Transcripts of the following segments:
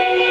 you.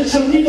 शिक्षक भी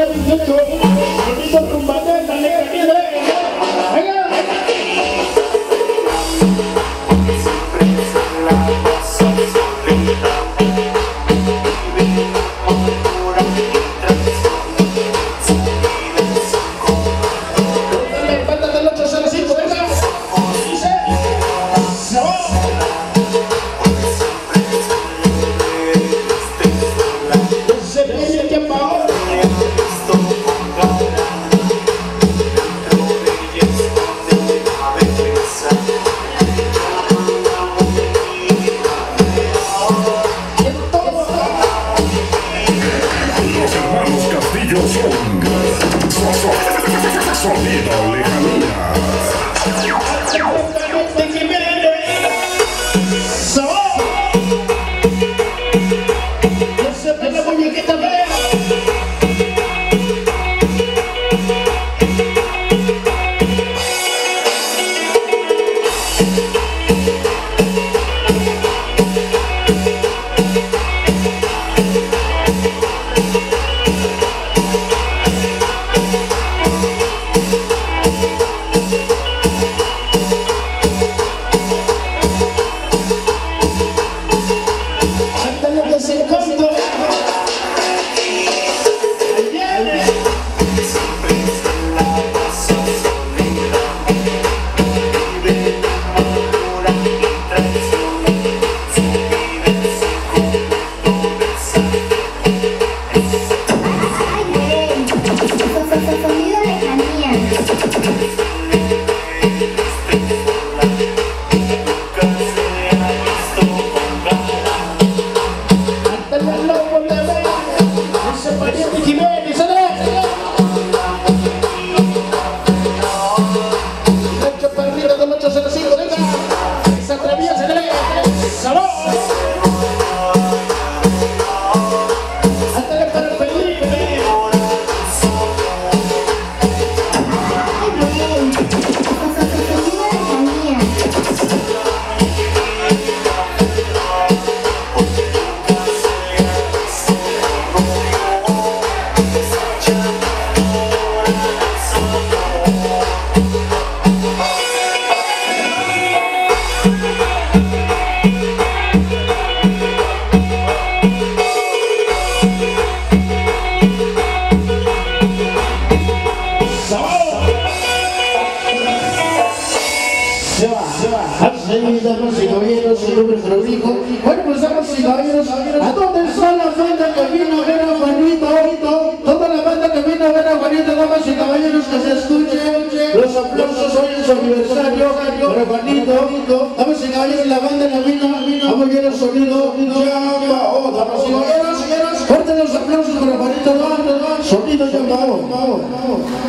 Thank you. Só, só, só vida lhe. Damas y caballeros, su nombre es Rodrigo. Bueno, pues damas y caballeros, ¿a dónde está la banda que vino a? Toda la banda que vino a ver Juanito, damas y caballeros, que se escuche los aplausos hoy en su aniversario para Juanito. Damas y caballeros, la banda que vino, a ver el sonido. Llamao, damas y caballeros, fuertes los aplausos para Juanito. Sonido llamao.